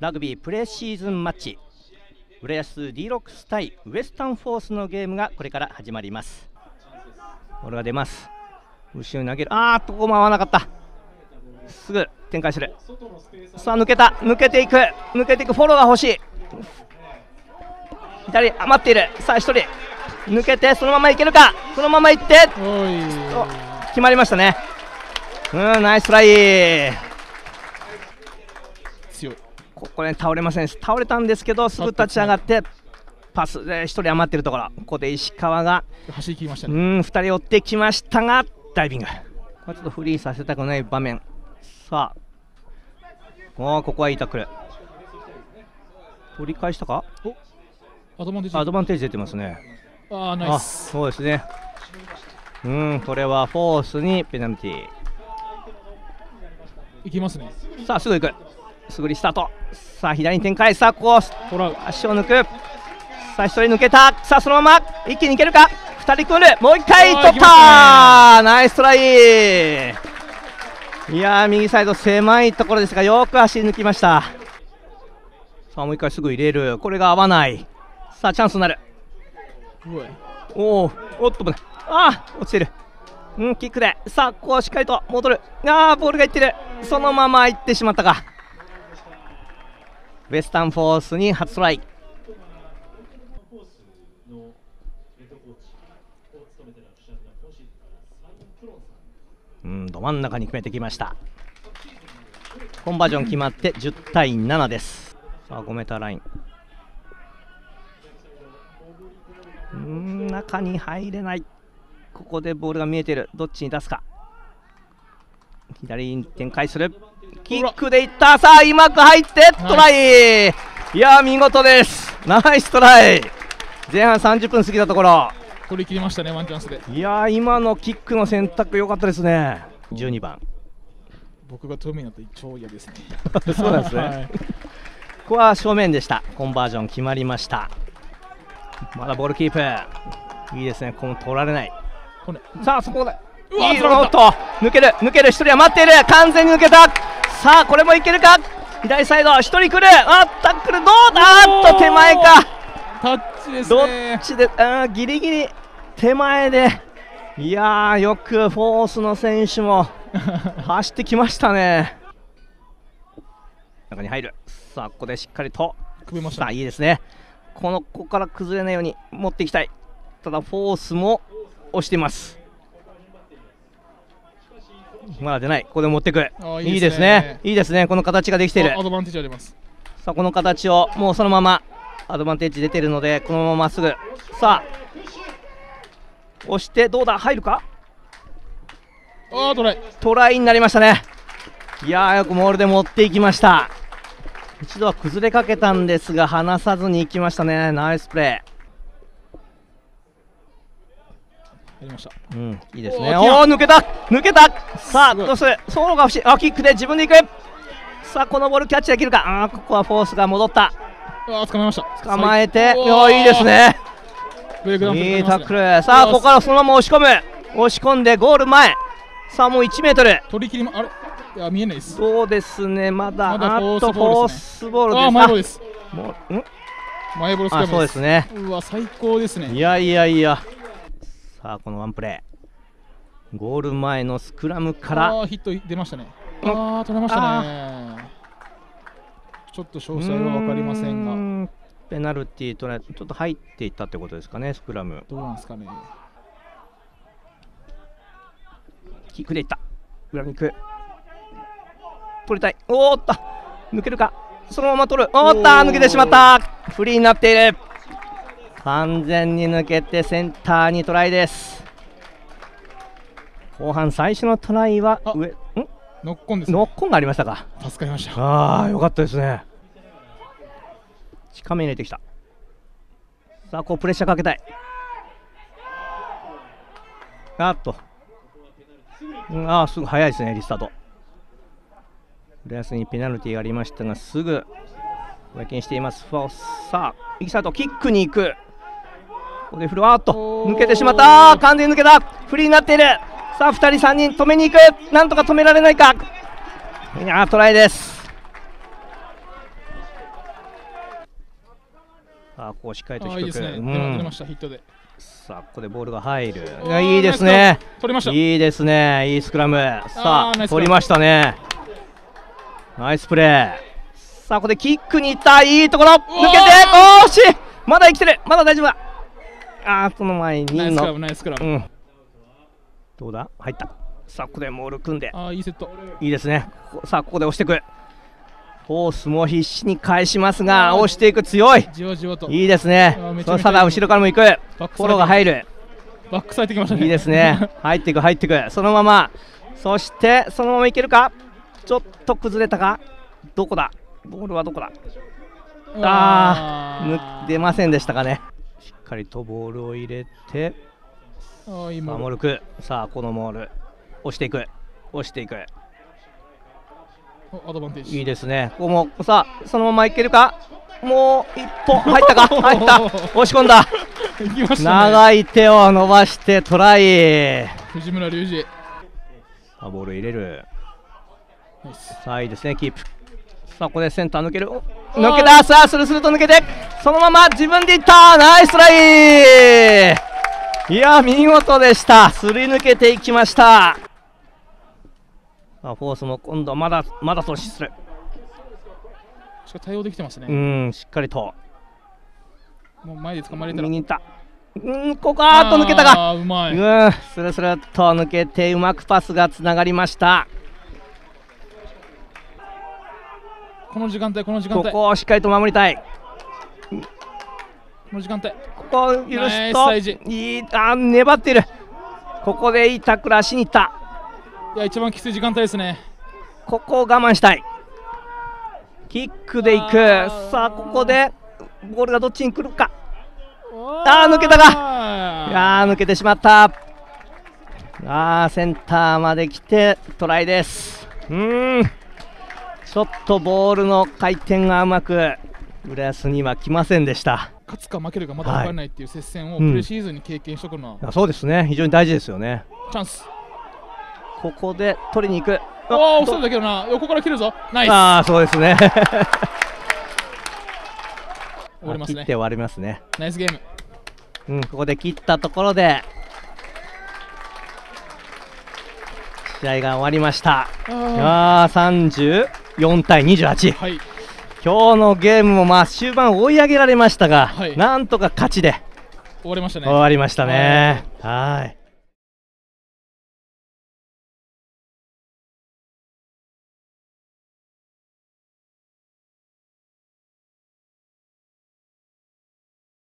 ラグビープレシーズンマッチ。浦安 D ロックス対ウエスタンフォースのゲームがこれから始まります。ボールが出ます。後ろに投げる。あーっとここも合わなかった。すぐ展開する。さあ抜けた。抜けていく。抜けていく。フォローが欲しい。左余っている。さあ1人。抜けてそのままいけるか。そのままいって。決まりましたね。うんナイストライここね倒れません倒れたんですけどすぐ立ち上がってパスで1人余ってるところ。ここで石川が走り切りましたうねん2人追ってきましたがダイビング。これちょっとフリーさせたくない場面。さあおーここはいいタックル。取り返したか？アドバンテージ。出てますね。あーナイあスそうですね。うんこれはフォースにペナルティ。いきますね。さあすぐ行くすぐリスタート。さあ左に展開。さあこうトラウ足を抜く。さあ1人抜けた。さあそのまま一気にいけるか？2人来る。もう1回取ったナイストライ。いやー右サイド狭いところですがよく走り抜きました。さあもう1回すぐ入れる。これが合わない。さあチャンスになる。おおおっとあー落ちてる。うんキックで。さあここはしっかりと戻る。あーボールがいってる。そのまま行ってしまったかウェスタンフォースに初トライ。うんど真ん中に決めてきました。コンバージョン決まって10対7です。さあ 5m ライン。うん中に入れない。ここでボールが見えてる。どっちに出すか。左に展開する。キックでいった。さあうまく入ってトライ。いやー見事です。ナイストライ。前半30分過ぎたところ。取り切りましたねワンチャンスで。いやー今のキックの選択良かったですね。12番。僕がトミーになって超嫌ですね。そうなんですね。はい。ここは正面でした。コンバージョン決まりました。まだボールキープ。いいですね。ここも取られない。これ。さあそこで。うわいい取られた。おっと抜ける。抜ける。一人は待っている。完全に抜けたさあこれもいけるか？左サイド一人来る。あタックルどう？だあっと手前か。タッチですどっねちで？あーギリギリ。手前で。いやーよくフォースの選手も。走ってきましたね。中に入る。さあここでしっかりと。組めましたね。いいですね。このここから崩れないように持っていきたい。ただフォースも押していますまだ出ない。ここで持っていくいいですね。いいですね。この形ができている。あアドバンテージあります。さあこの形をもうそのままアドバンテージ出てるのでこのまままっすぐ。さあ押してどうだ？入るか？あートライ。トライになりましたね。いやーよくモールで持っていきました。一度は崩れかけたんですが離さずに行きましたね。ナイスプレーやりました。うん。いいですね。おーおお抜けた。抜けた。さあどうするソロが欲しい。あキックで自分で行く。さあこのボールキャッチできるか。あーここはフォースが戻った。あー捕まえました。捕まえて。最いやいいですね。いいタックル。ルさあここからそのまま押し込む。押し込んでゴール前。さあもう1メートル。取り切りまあれいや見えないです。そうですね。まだまだあっとフォースボールですあー前ボールです。あもうん？前ボールスクラあそうムでですすね。うわ最高ですね。いやいやいやさあこのワンプレー。ゴール前のスクラムから。ヒット出ましたね。うんああ取れましたね。ちょっと詳細は分かりませんが。ペナルティーとねちょっと入っていったってことですかねスクラム。どうなんですかね。キックでいった。裏に行く取りたい。おーっと。抜けるか。そのまま取る。おーっと。抜けてしまった。フリーになっている完全に抜けてセンターにトライです。後半最初のトライはあ上ん？ノックオンです、ね、ノックオンがありましたか。助かりました。ああよかったですね。近めに入れてきた。さあこうプレッシャーかけたい。あっと。うんああすぐ早いですねリスタート。浦安にペナルティーがありましたがすぐ上にしています。フォースさあ右サイドキックに行くここでフルアート。おー。抜けてしまった。完全に抜けた。フリーになっている。さあ2人3人止めに行く。なんとか止められないか。いやートライです。さあここしっかりと低く。あーいいですね、うん。出ま出ましたヒットで。さあここでボールが入る。いやいいですね。取りました。いいですね。いいスクラム。さあ取りましたね。ナイスプレー。さあここでキックに行った。いいところ。抜けてお惜しい。まだ生きてる。まだ大丈夫だあーその前にナイスクラのブナイスクラブ、うん。どうだ？入った？さあここでモール組んで。ああいいセット。いいですね。ここさあここで押していく。フォースも必死に返しますが押していく強い。じわじわと。いいですね。そのただ後ろからも行く。フォローが入る。バックされてきましたね。いいですね。入っていく入っていく。そのまま。そしてそのままいけるか？ちょっと崩れたか？どこだ？ボールはどこだ？うわー。ぬ出ませんでしたかねかりとボールを入れてあーいいモール守るく。さあこのモール。押していく。押していく。おアドバンテージ。いいですね。ここもさあそのままいけるか？もう一歩。入ったか？入った。押し込んだ。長い手を伸ばしてトライ。藤村隆二。さあボール入れる。さあいいですねキープ。さあここでセンター抜ける。お抜けた。さあスルスルと抜けて。そのまま自分でいった。ナイストライ。いや見事でした。すり抜けていきました。さあフォースも今度まだまだ突進する。しか対応できてますね、うんしっかりと。もう前で捕まれたら。右に行った。うんここあーっと抜けたかあーうまい、うんスルスルっと抜けてうまくパスがつながりましたこの時間帯この時間こ帯。ここをしっかりと守りたい。の時間帯。ここを許すといいあー粘っている。ここでいいタックル足にいったいや一番きつい時間帯ですね。ここを我慢したい。キックでいく。さあここでボールがどっちに来るか。あー抜けたかか。いやー抜けてしまった。あーセンターまで来てトライです。うーんちょっとボールの回転が甘く浦安には来ませんでした。勝つか負けるかまだ分からないっていう接戦をプレシーズンに経験しておくのは、はいうん、そうですね。非常に大事ですよね。チャンス。ここで取りに行く。ああ遅いんだけどな。横から切るぞ。ナイス。ああそうですね。終わりますね。切って終わりますね。ナイスゲーム。うんここで切ったところで試合が終わりました。ああ30 4対28、はい、今日のゲームもまあ終盤追い上げられましたが、はい、なんとか勝ちで終わりましたね。終わりましたね。はい。